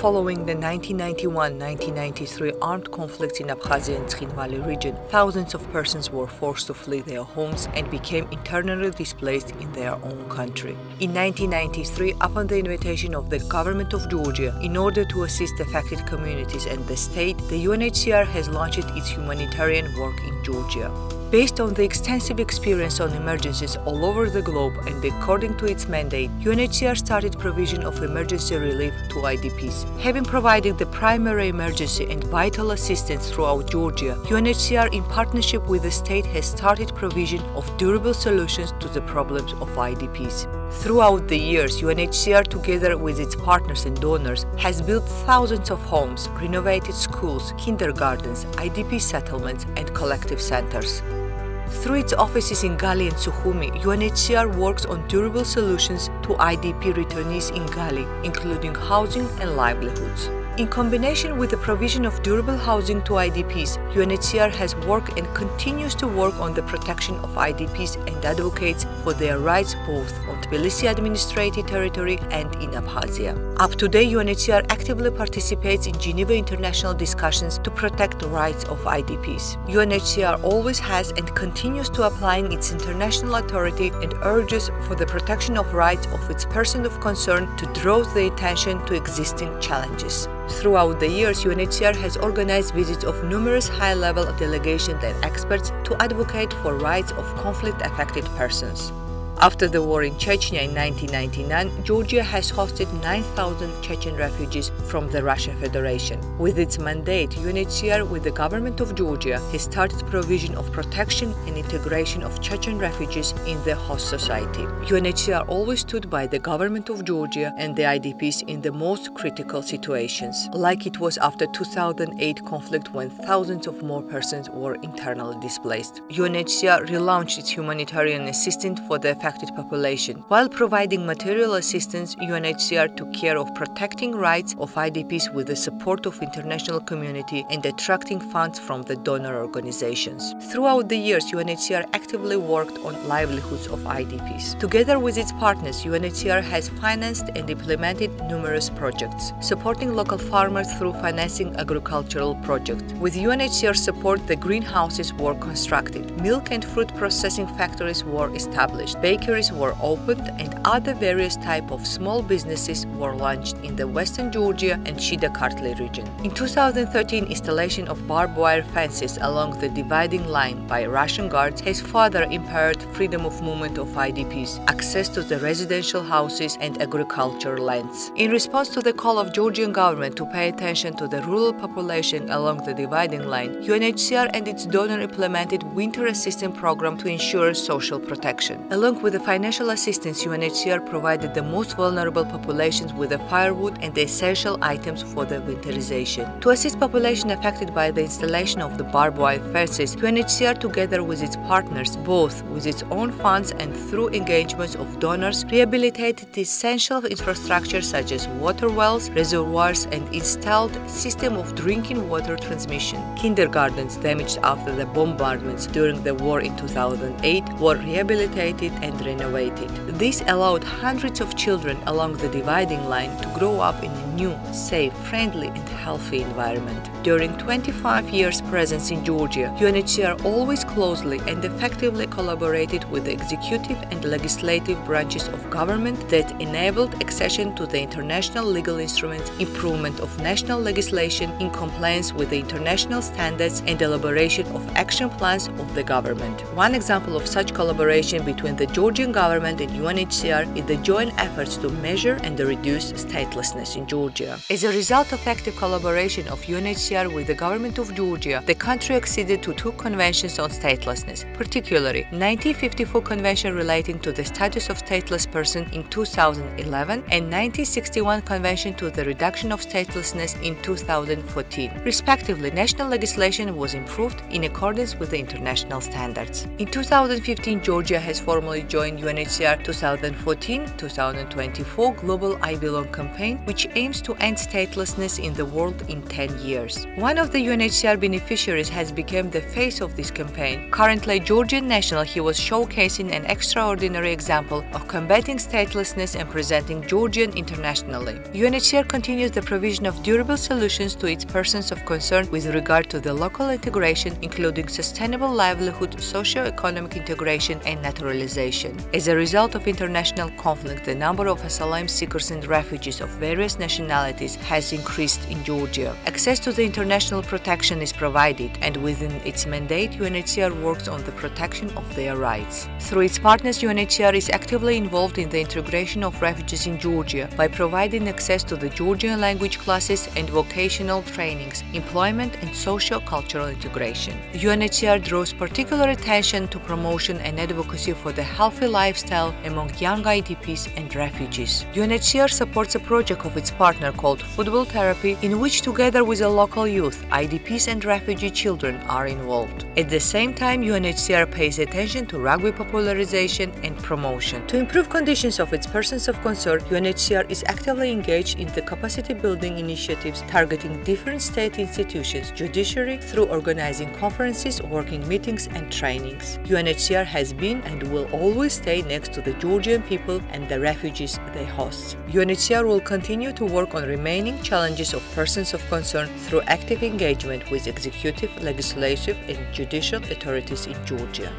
Following the 1991-1993 armed conflicts in Abkhazia and Tskhinvali region, thousands of persons were forced to flee their homes and became internally displaced in their own country. In 1993, upon the invitation of the government of Georgia, in order to assist affected communities and the state, the UNHCR has launched its humanitarian work in Georgia. Based on the extensive experience on emergencies all over the globe and according to its mandate, UNHCR started provision of emergency relief to IDPs. Having provided the primary emergency and vital assistance throughout Georgia, UNHCR in partnership with the state has started provision of durable solutions to the problems of IDPs. Throughout the years, UNHCR, together with its partners and donors, has built thousands of homes, renovated schools, kindergartens, IDP settlements, and collective centers. Through its offices in Gali and Sukhumi, UNHCR works on durable solutions to IDP returnees in Gali, including housing and livelihoods. In combination with the provision of durable housing to IDPs, UNHCR has worked and continues to work on the protection of IDPs and advocates for their rights both on Tbilisi administrative territory and in Abkhazia. Up to date, UNHCR actively participates in Geneva international discussions to protect the rights of IDPs. UNHCR always has and continues to apply its international authority and urges for the protection of rights of its person of concern to draw the attention to existing challenges. Throughout the years, UNHCR has organized visits of numerous high-level delegations and experts to advocate for rights of conflict-affected persons. After the war in Chechnya in 1999, Georgia has hosted 9,000 Chechen refugees from the Russian Federation. With its mandate, UNHCR with the government of Georgia has started provision of protection and integration of Chechen refugees in the host society. UNHCR always stood by the government of Georgia and the IDPs in the most critical situations, like it was after 2008 conflict when thousands of more persons were internally displaced. UNHCR relaunched its humanitarian assistance for the population. While providing material assistance, UNHCR took care of protecting rights of IDPs with the support of international community and attracting funds from the donor organizations. Throughout the years, UNHCR actively worked on livelihoods of IDPs. Together with its partners, UNHCR has financed and implemented numerous projects, supporting local farmers through financing agricultural projects. With UNHCR support, the greenhouses were constructed, milk and fruit processing factories were established, bakeries were opened and other various type of small businesses were launched in the western Georgia and Shida Kartli region. In 2013, installation of barbed wire fences along the dividing line by Russian guards has further impaired freedom of movement of IDPs, access to the residential houses and agricultural lands. In response to the call of Georgian government to pay attention to the rural population along the dividing line, UNHCR and its donor implemented winter assistance program to ensure social protection. Along with the financial assistance, UNHCR provided the most vulnerable populations with the firewood and the essential items for the winterization. To assist population affected by the installation of the barbed wire fences, UNHCR together with its partners, both with its own funds and through engagements of donors, rehabilitated essential infrastructure such as water wells, reservoirs and installed system of drinking water transmission. Kindergartens damaged after the bombardments during the war in 2008 were rehabilitated and renovated. This allowed hundreds of children along the dividing line to grow up in new, safe, friendly and healthy environment. During 25 years presence in Georgia, UNHCR always closely and effectively collaborated with the executive and legislative branches of government that enabled accession to the international legal instruments, improvement of national legislation in compliance with the international standards and elaboration of action plans of the government. One example of such collaboration between the Georgian government and UNHCR is the joint efforts to measure and reduce statelessness in Georgia. As a result of active collaboration of UNHCR with the government of Georgia, the country acceded to two conventions on statelessness, particularly 1954 Convention relating to the status of stateless person in 2011 and 1961 Convention to the reduction of statelessness in 2014. Respectively, national legislation was improved in accordance with the international standards. In 2015, Georgia has formally joined UNHCR 2014-2024 Global I Belong campaign, which aims to end statelessness in the world in 10 years. One of the UNHCR beneficiaries has become the face of this campaign. Currently Georgian national, he was showcasing an extraordinary example of combating statelessness and presenting Georgian internationally. UNHCR continues the provision of durable solutions to its persons of concern with regard to the local integration, including sustainable livelihood, socio-economic integration, and naturalization. As a result of international conflict, the number of asylum seekers and refugees of various nationalities has increased in Georgia. Access to the international protection is provided, and within its mandate, UNHCR works on the protection of their rights. Through its partners, UNHCR is actively involved in the integration of refugees in Georgia by providing access to the Georgian language classes and vocational trainings, employment, and socio-cultural integration. UNHCR draws particular attention to promotion and advocacy for the healthy lifestyle among young IDPs and refugees. UNHCR supports a project of its partner called Football Therapy, in which together with the local youth, IDPs and refugee children are involved. At the same time, UNHCR pays attention to rugby popularization and promotion. To improve conditions of its persons of concern, UNHCR is actively engaged in the capacity building initiatives targeting different state institutions, judiciary, through organizing conferences, working meetings, and trainings. UNHCR has been and will always stay next to the Georgian people and the refugees they host. UNHCR will continue to work on remaining challenges of persons of concern through active engagement with executive, legislative, and judicial authorities in Georgia.